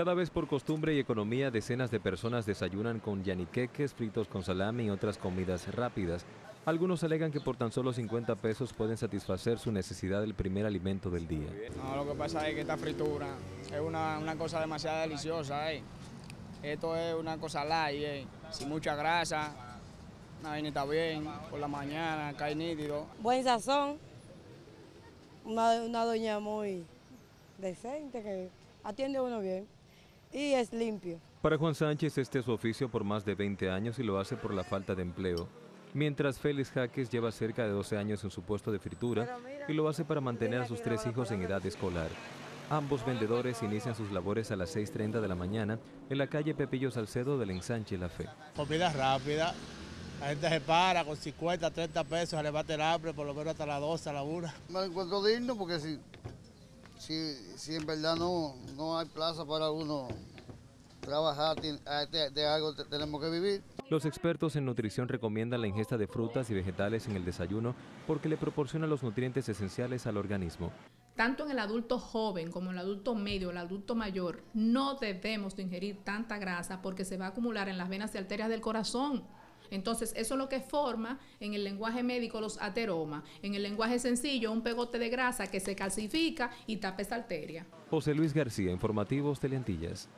Cada vez por costumbre y economía, decenas de personas desayunan con yaniqueques, fritos con salami y otras comidas rápidas. Algunos alegan que por tan solo 50 pesos pueden satisfacer su necesidad del primer alimento del día. No, lo que pasa es que esta fritura es una, una cosa demasiado deliciosa. eh. Esto es una cosa light, eh, sin mucha grasa, una vainita bien, por la mañana, cae nítido. Buen sazón, una, una doña muy decente que atiende a uno bien y es limpio. Para Juan Sánchez este es su oficio por más de 20 años y lo hace por la falta de empleo. Mientras Félix Jaques lleva cerca de 12 años en su puesto de fritura y lo hace para mantener a sus tres hijos en edad escolar. Ambos vendedores inician sus labores a las 6.30 de la mañana en la calle Pepillo Salcedo del ensanche La Fe. Comida rápida. La gente se para con 50, 30 pesos, le bate el hambre por lo menos hasta las 12, a la 1. Me encuentro digno porque si, si, si en verdad no, no hay plaza para uno trabajar, ah, de, de algo te- tenemos que vivir. Los expertos en nutrición recomiendan la ingesta de frutas y vegetales en el desayuno porque le proporciona los nutrientes esenciales al organismo. tanto en el adulto joven como en el adulto medio, el adulto mayor, no debemos de ingerir tanta grasa porque se va a acumular en las venas y arterias del corazón. Entonces, eso es lo que forma en el lenguaje médico los ateromas. En el lenguaje sencillo, un pegote de grasa que se calcifica y tapa esa arteria. José Luis García, Informativos Teleantillas.